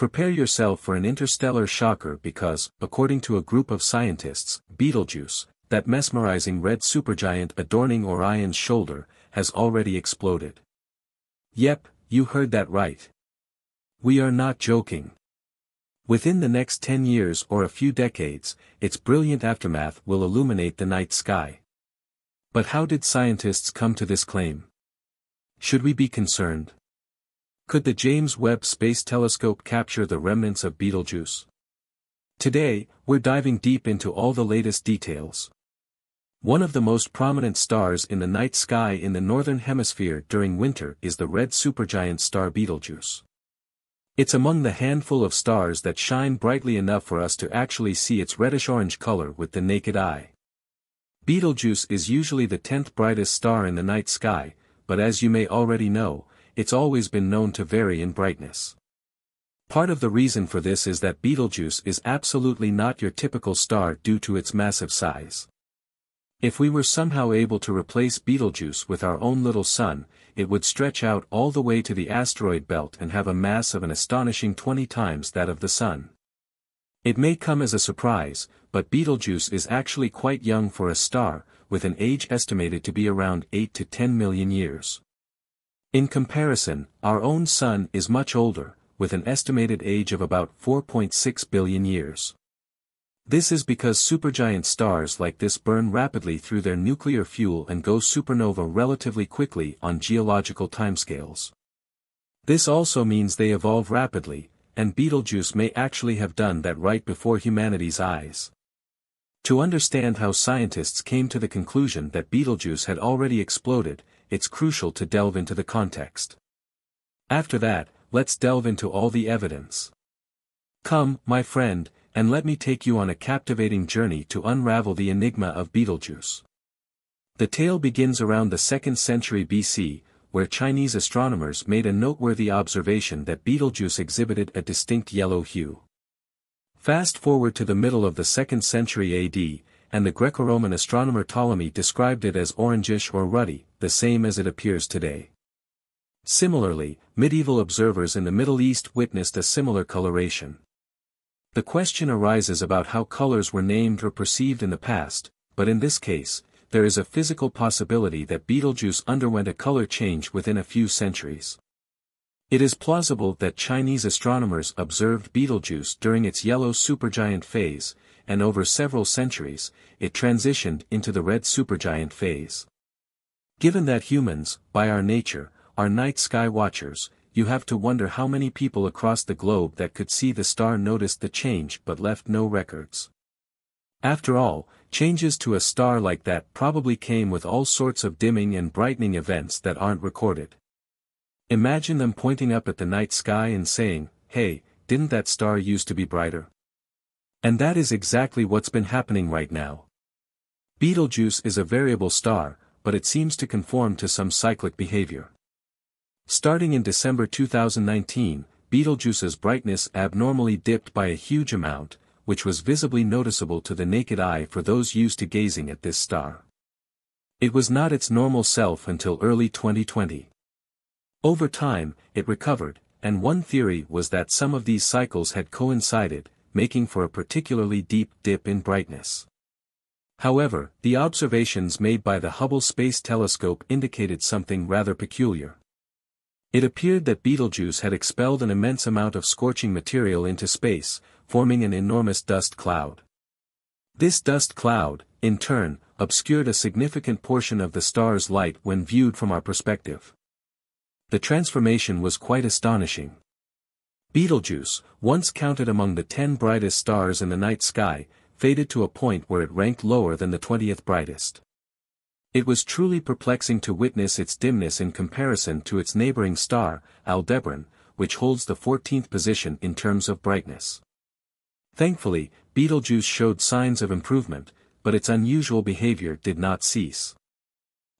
Prepare yourself for an interstellar shocker because, according to a group of scientists, Betelgeuse, that mesmerizing red supergiant adorning Orion's shoulder, has already exploded. Yep, you heard that right. We are not joking. Within the next 10 years or a few decades, its brilliant aftermath will illuminate the night sky. But how did scientists come to this claim? Should we be concerned? Could the James Webb Space Telescope capture the remnants of Betelgeuse? Today, we're diving deep into all the latest details. One of the most prominent stars in the night sky in the northern hemisphere during winter is the red supergiant star Betelgeuse. It's among the handful of stars that shine brightly enough for us to actually see its reddish-orange color with the naked eye. Betelgeuse is usually the tenth brightest star in the night sky, but as you may already know, it's always been known to vary in brightness. Part of the reason for this is that Betelgeuse is absolutely not your typical star due to its massive size. If we were somehow able to replace Betelgeuse with our own little sun, it would stretch out all the way to the asteroid belt and have a mass of an astonishing 20 times that of the Sun. It may come as a surprise, but Betelgeuse is actually quite young for a star, with an age estimated to be around 8 to 10 million years. In comparison, our own Sun is much older, with an estimated age of about 4.6 billion years. This is because supergiant stars like this burn rapidly through their nuclear fuel and go supernova relatively quickly on geological timescales. This also means they evolve rapidly, and Betelgeuse may actually have done that right before humanity's eyes. To understand how scientists came to the conclusion that Betelgeuse had already exploded, it's crucial to delve into the context. After that, let's delve into all the evidence. Come, my friend, and let me take you on a captivating journey to unravel the enigma of Betelgeuse. The tale begins around the 2nd century BC, where Chinese astronomers made a noteworthy observation that Betelgeuse exhibited a distinct yellow hue. Fast forward to the middle of the 2nd century AD, and the Greco-Roman astronomer Ptolemy described it as orangish or ruddy, the same as it appears today. Similarly, medieval observers in the Middle East witnessed a similar coloration. The question arises about how colors were named or perceived in the past, but in this case, there is a physical possibility that Betelgeuse underwent a color change within a few centuries. It is plausible that Chinese astronomers observed Betelgeuse during its yellow supergiant phase, and over several centuries, it transitioned into the red supergiant phase. Given that humans, by our nature, are night sky watchers, you have to wonder how many people across the globe that could see the star noticed the change but left no records. After all, changes to a star like that probably came with all sorts of dimming and brightening events that aren't recorded. Imagine them pointing up at the night sky and saying, hey, didn't that star used to be brighter? And that is exactly what's been happening right now. Betelgeuse is a variable star, but it seems to conform to some cyclic behavior. Starting in December 2019, Betelgeuse's brightness abnormally dipped by a huge amount, which was visibly noticeable to the naked eye for those used to gazing at this star. It was not its normal self until early 2020. Over time, it recovered, and one theory was that some of these cycles had coincided, making for a particularly deep dip in brightness. However, the observations made by the Hubble Space Telescope indicated something rather peculiar. It appeared that Betelgeuse had expelled an immense amount of scorching material into space, forming an enormous dust cloud. This dust cloud, in turn, obscured a significant portion of the star's light when viewed from our perspective. The transformation was quite astonishing. Betelgeuse, once counted among the ten brightest stars in the night sky, faded to a point where it ranked lower than the twentieth brightest. It was truly perplexing to witness its dimness in comparison to its neighboring star, Aldebaran, which holds the 14th position in terms of brightness. Thankfully, Betelgeuse showed signs of improvement, but its unusual behavior did not cease.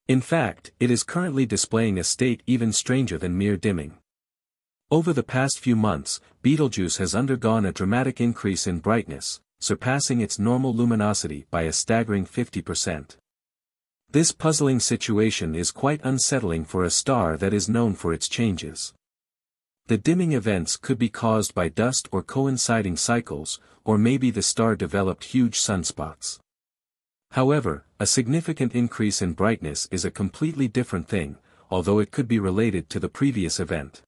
In fact, it is currently displaying a state even stranger than mere dimming. Over the past few months, Betelgeuse has undergone a dramatic increase in brightness, surpassing its normal luminosity by a staggering 50%. This puzzling situation is quite unsettling for a star that is known for its changes. The dimming events could be caused by dust or coinciding cycles, or maybe the star developed huge sunspots. However, a significant increase in brightness is a completely different thing, although it could be related to the previous event.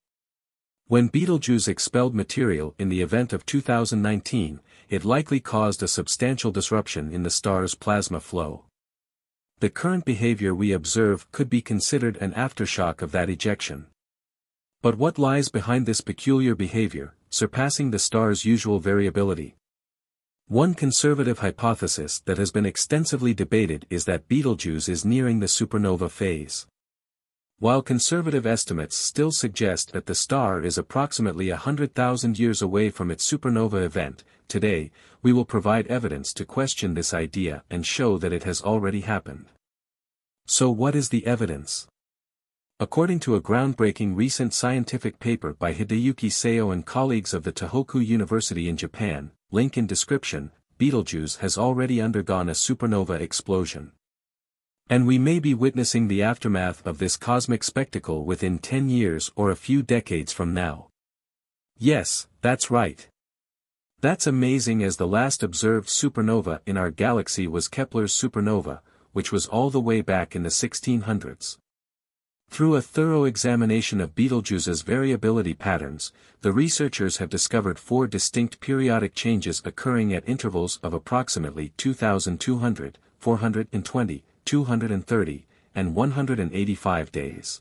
When Betelgeuse expelled material in the event of 2019, it likely caused a substantial disruption in the star's plasma flow. The current behavior we observe could be considered an aftershock of that ejection. But what lies behind this peculiar behavior, surpassing the star's usual variability? One conservative hypothesis that has been extensively debated is that Betelgeuse is nearing the supernova phase. While conservative estimates still suggest that the star is approximately 100,000 years away from its supernova event, today, we will provide evidence to question this idea and show that it has already happened. So what is the evidence? According to a groundbreaking recent scientific paper by Hideyuki Saio and colleagues of the Tohoku University in Japan, link in description, Betelgeuse has already undergone a supernova explosion. And we may be witnessing the aftermath of this cosmic spectacle within 10 years or a few decades from now. Yes, that's right. That's amazing as the last observed supernova in our galaxy was Kepler's supernova, which was all the way back in the 1600s. Through a thorough examination of Betelgeuse's variability patterns, the researchers have discovered four distinct periodic changes occurring at intervals of approximately 2,200, 420, 230, and 185 days.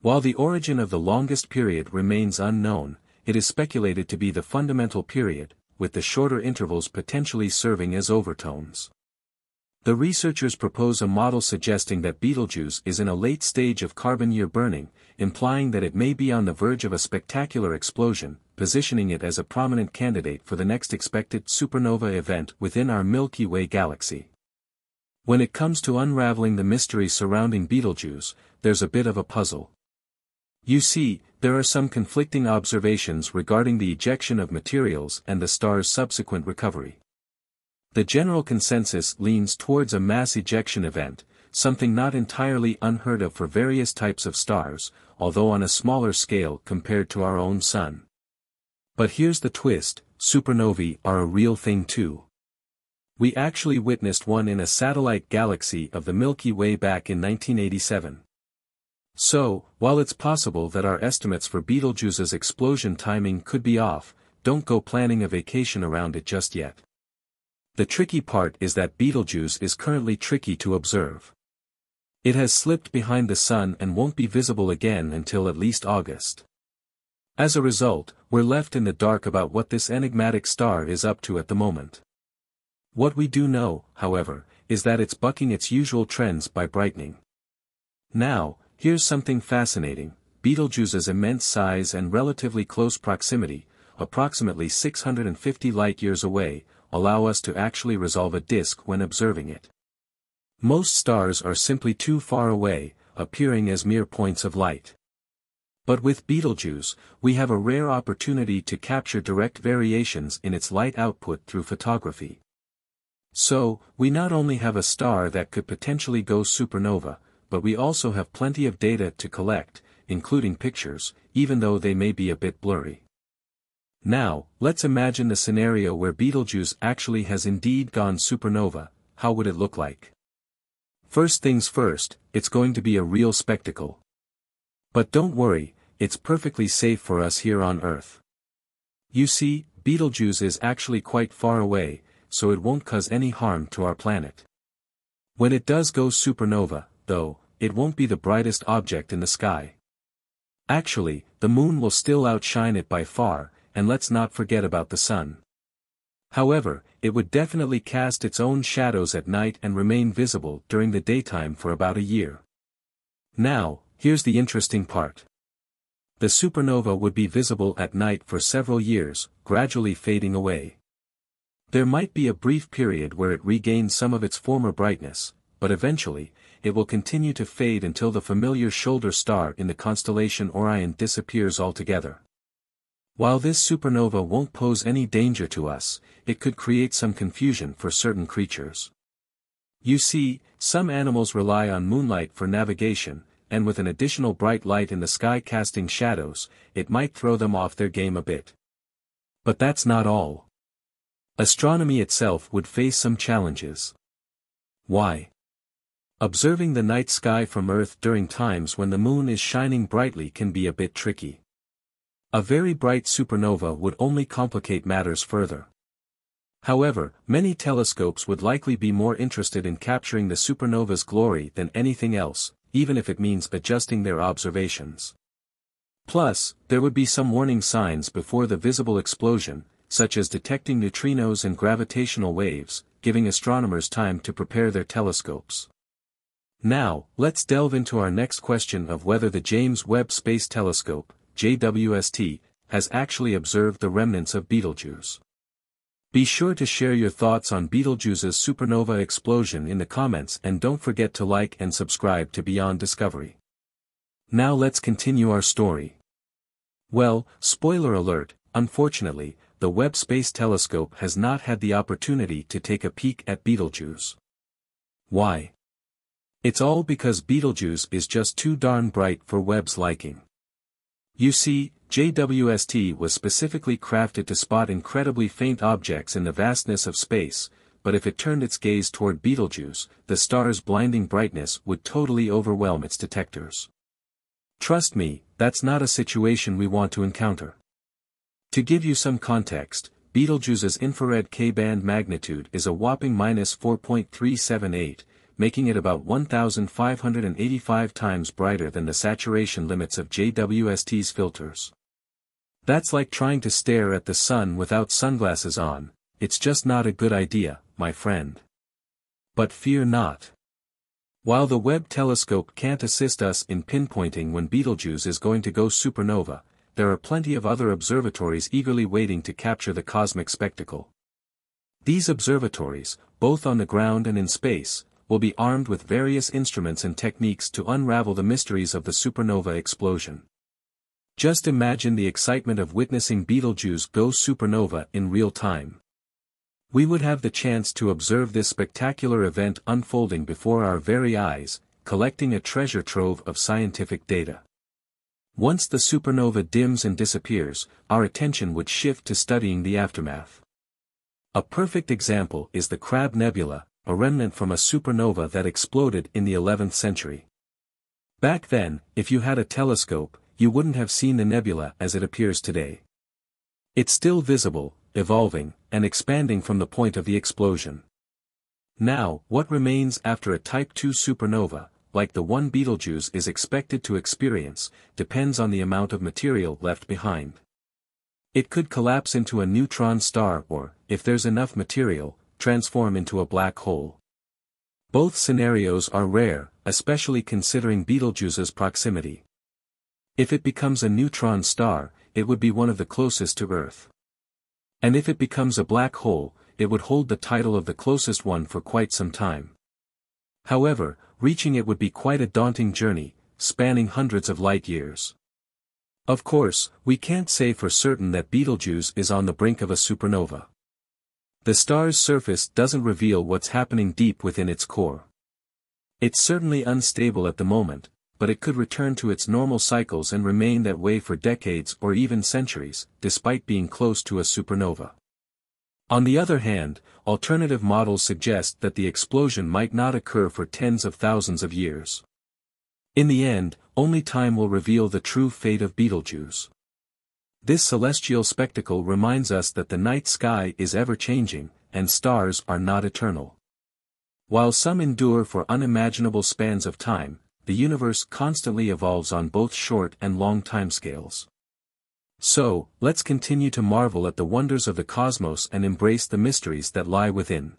While the origin of the longest period remains unknown, it is speculated to be the fundamental period, with the shorter intervals potentially serving as overtones. The researchers propose a model suggesting that Betelgeuse is in a late stage of carbon year burning, implying that it may be on the verge of a spectacular explosion, positioning it as a prominent candidate for the next expected supernova event within our Milky Way galaxy. When it comes to unraveling the mystery surrounding Betelgeuse, there's a bit of a puzzle. You see, there are some conflicting observations regarding the ejection of materials and the star's subsequent recovery. The general consensus leans towards a mass ejection event, something not entirely unheard of for various types of stars, although on a smaller scale compared to our own sun. But here's the twist, supernovae are a real thing too. We actually witnessed one in a satellite galaxy of the Milky Way back in 1987. So, while it's possible that our estimates for Betelgeuse's explosion timing could be off, don't go planning a vacation around it just yet. The tricky part is that Betelgeuse is currently tricky to observe. It has slipped behind the sun and won't be visible again until at least August. As a result, we're left in the dark about what this enigmatic star is up to at the moment. What we do know, however, is that it's bucking its usual trends by brightening. Now, here's something fascinating, Betelgeuse's immense size and relatively close proximity, approximately 650 light-years away, allow us to actually resolve a disk when observing it. Most stars are simply too far away, appearing as mere points of light. But with Betelgeuse, we have a rare opportunity to capture direct variations in its light output through photography. So, we not only have a star that could potentially go supernova, but we also have plenty of data to collect, including pictures, even though they may be a bit blurry. Now, let's imagine the scenario where Betelgeuse actually has indeed gone supernova, how would it look like? First things first, it's going to be a real spectacle. But don't worry, it's perfectly safe for us here on Earth. You see, Betelgeuse is actually quite far away, so it won't cause any harm to our planet. When it does go supernova, though, it won't be the brightest object in the sky. Actually, the moon will still outshine it by far, and let's not forget about the sun. However, it would definitely cast its own shadows at night and remain visible during the daytime for about a year. Now, here's the interesting part. The supernova would be visible at night for several years, gradually fading away. There might be a brief period where it regains some of its former brightness, but eventually, it will continue to fade until the familiar shoulder star in the constellation Orion disappears altogether. While this supernova won't pose any danger to us, it could create some confusion for certain creatures. You see, some animals rely on moonlight for navigation, and with an additional bright light in the sky casting shadows, it might throw them off their game a bit. But that's not all. Astronomy itself would face some challenges. Why? Observing the night sky from Earth during times when the moon is shining brightly can be a bit tricky. A very bright supernova would only complicate matters further. However, many telescopes would likely be more interested in capturing the supernova's glory than anything else, even if it means adjusting their observations. Plus, there would be some warning signs before the visible explosion, such as detecting neutrinos and gravitational waves, giving astronomers time to prepare their telescopes. Now, let's delve into our next question of whether the James Webb Space Telescope, JWST, has actually observed the remnants of Betelgeuse. Be sure to share your thoughts on Betelgeuse's supernova explosion in the comments and don't forget to like and subscribe to Beyond Discovery. Now let's continue our story. Well, spoiler alert, unfortunately, the Webb Space Telescope has not had the opportunity to take a peek at Betelgeuse. Why? It's all because Betelgeuse is just too darn bright for Webb's liking. You see, JWST was specifically crafted to spot incredibly faint objects in the vastness of space, but if it turned its gaze toward Betelgeuse, the star's blinding brightness would totally overwhelm its detectors. Trust me, that's not a situation we want to encounter. To give you some context, Betelgeuse's infrared K-band magnitude is a whopping minus 4.378, making it about 1,585 times brighter than the saturation limits of JWST's filters. That's like trying to stare at the sun without sunglasses on, it's just not a good idea, my friend. But fear not. While the Webb telescope can't assist us in pinpointing when Betelgeuse is going to go supernova, there are plenty of other observatories eagerly waiting to capture the cosmic spectacle. These observatories, both on the ground and in space, will be armed with various instruments and techniques to unravel the mysteries of the supernova explosion. Just imagine the excitement of witnessing Betelgeuse go supernova in real time. We would have the chance to observe this spectacular event unfolding before our very eyes, collecting a treasure trove of scientific data. Once the supernova dims and disappears, our attention would shift to studying the aftermath. A perfect example is the Crab Nebula, a remnant from a supernova that exploded in the 11th century. Back then, if you had a telescope, you wouldn't have seen the nebula as it appears today. It's still visible, evolving, and expanding from the point of the explosion. Now, what remains after a Type II supernova, like the one Betelgeuse is expected to experience, depends on the amount of material left behind. It could collapse into a neutron star or, if there's enough material, transform into a black hole. Both scenarios are rare, especially considering Betelgeuse's proximity. If it becomes a neutron star, it would be one of the closest to Earth. And if it becomes a black hole, it would hold the title of the closest one for quite some time. However, reaching it would be quite a daunting journey, spanning hundreds of light years. Of course, we can't say for certain that Betelgeuse is on the brink of a supernova. The star's surface doesn't reveal what's happening deep within its core. It's certainly unstable at the moment, but it could return to its normal cycles and remain that way for decades or even centuries, despite being close to a supernova. On the other hand, alternative models suggest that the explosion might not occur for tens of thousands of years. In the end, only time will reveal the true fate of Betelgeuse. This celestial spectacle reminds us that the night sky is ever-changing, and stars are not eternal. While some endure for unimaginable spans of time, the universe constantly evolves on both short and long timescales. So, let's continue to marvel at the wonders of the cosmos and embrace the mysteries that lie within.